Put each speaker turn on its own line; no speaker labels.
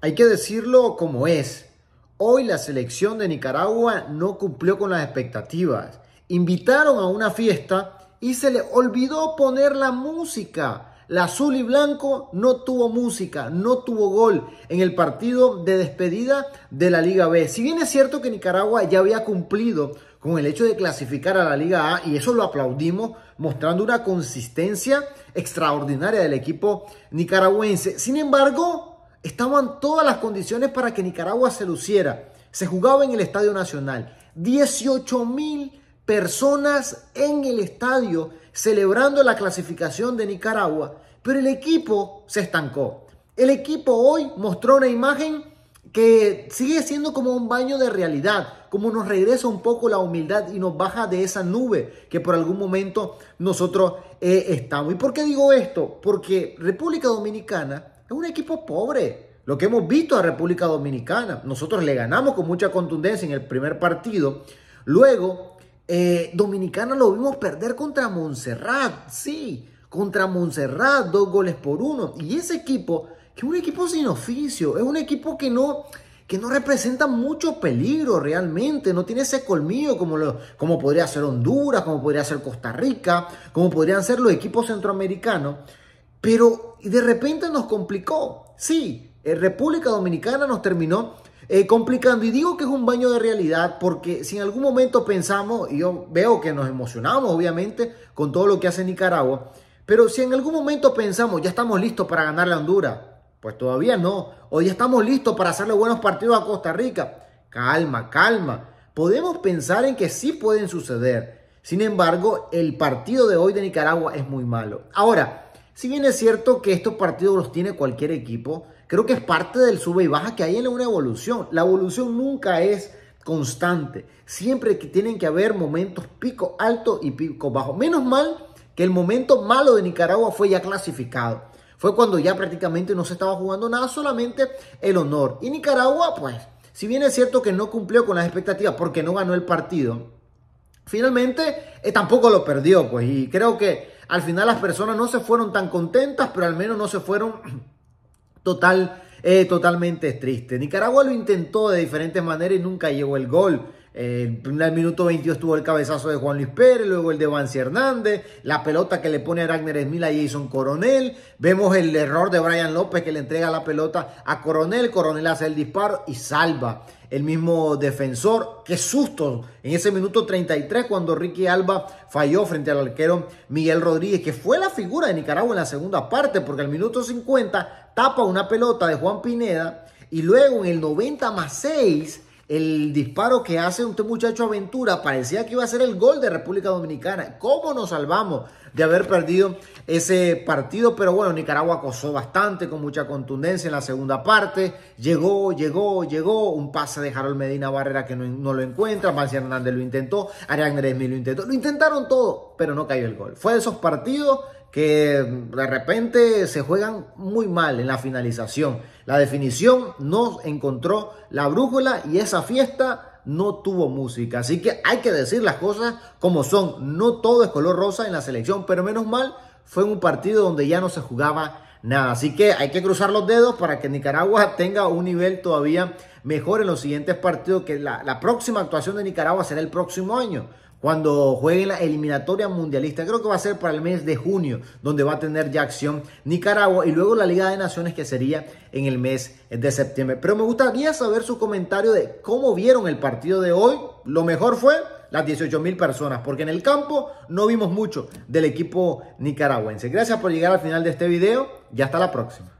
hay que decirlo como es. Hoy la selección de Nicaragua no cumplió con las expectativas. Invitaron a una fiesta y se le olvidó poner la música. La azul y blanco no tuvo música, no tuvo gol en el partido de despedida de la Liga B. Si bien es cierto que Nicaragua ya había cumplido con el hecho de clasificar a la Liga A y eso lo aplaudimos, mostrando una consistencia extraordinaria del equipo nicaragüense. Sin embargo, estaban todas las condiciones para que Nicaragua se luciera. Se jugaba en el Estadio Nacional. 18 mil personas en el estadio celebrando la clasificación de Nicaragua, pero el equipo se estancó. El equipo hoy mostró una imagen que sigue siendo como un baño de realidad, como nos regresa un poco la humildad y nos baja de esa nube que por algún momento nosotros eh, estamos. ¿Y por qué digo esto? Porque República Dominicana es un equipo pobre. Lo que hemos visto a República Dominicana, nosotros le ganamos con mucha contundencia en el primer partido. Luego eh, Dominicana lo vimos perder contra Montserrat, sí, contra Montserrat, dos goles por uno. Y ese equipo, que es un equipo sin oficio, es un equipo que no, que no representa mucho peligro realmente, no tiene ese colmillo como, lo, como podría ser Honduras, como podría ser Costa Rica, como podrían ser los equipos centroamericanos. Pero de repente nos complicó. Sí, República Dominicana nos terminó eh, complicando. Y digo que es un baño de realidad porque si en algún momento pensamos, y yo veo que nos emocionamos obviamente con todo lo que hace Nicaragua, pero si en algún momento pensamos, ya estamos listos para ganarle a Honduras, pues todavía no. O ya estamos listos para hacerle buenos partidos a Costa Rica. Calma, calma. Podemos pensar en que sí pueden suceder. Sin embargo, el partido de hoy de Nicaragua es muy malo. Ahora, si bien es cierto que estos partidos los tiene cualquier equipo, Creo que es parte del sube y baja que hay en una evolución. La evolución nunca es constante. Siempre que tienen que haber momentos pico alto y pico bajo. Menos mal que el momento malo de Nicaragua fue ya clasificado. Fue cuando ya prácticamente no se estaba jugando nada, solamente el honor. Y Nicaragua, pues, si bien es cierto que no cumplió con las expectativas porque no ganó el partido, finalmente eh, tampoco lo perdió, pues. Y creo que al final las personas no se fueron tan contentas, pero al menos no se fueron total, eh, totalmente triste. Nicaragua lo intentó de diferentes maneras y nunca llegó el gol. Eh, en el minuto 22 tuvo el cabezazo de Juan Luis Pérez, luego el de Vanci Hernández, la pelota que le pone a Ragnar Esmila a Jason Coronel. Vemos el error de Brian López que le entrega la pelota a Coronel. Coronel hace el disparo y salva el mismo defensor. Qué susto en ese minuto 33 cuando Ricky Alba falló frente al arquero Miguel Rodríguez, que fue la figura de Nicaragua en la segunda parte, porque al minuto 50 tapa una pelota de Juan Pineda y luego en el 90 más 6 el disparo que hace un muchacho Aventura parecía que iba a ser el gol de República Dominicana. ¿Cómo nos salvamos de haber perdido ese partido? Pero bueno, Nicaragua acosó bastante con mucha contundencia en la segunda parte. Llegó, llegó, llegó. Un pase de Harold Medina Barrera que no, lo encuentra. Marcia Hernández lo intentó. Arián Gresmi lo intentó. Lo intentaron todo, pero no cayó el gol. Fue de esos partidos que de repente se juegan muy mal en la finalización. La definición no encontró la brújula y esa fiesta no tuvo música. Así que hay que decir las cosas como son. No todo es color rosa en la selección, pero menos mal fue un partido donde ya no se jugaba nada. Así que hay que cruzar los dedos para que Nicaragua tenga un nivel todavía mejor en los siguientes partidos, que la, la próxima actuación de Nicaragua será el próximo año cuando juegue la eliminatoria mundialista. Creo que va a ser para el mes de junio, donde va a tener ya acción Nicaragua y luego la Liga de Naciones que sería en el mes de septiembre. Pero me gustaría saber su comentario de cómo vieron el partido de hoy. Lo mejor fue las 18 mil personas, porque en el campo no vimos mucho del equipo nicaragüense. Gracias por llegar al final de este video y hasta la próxima.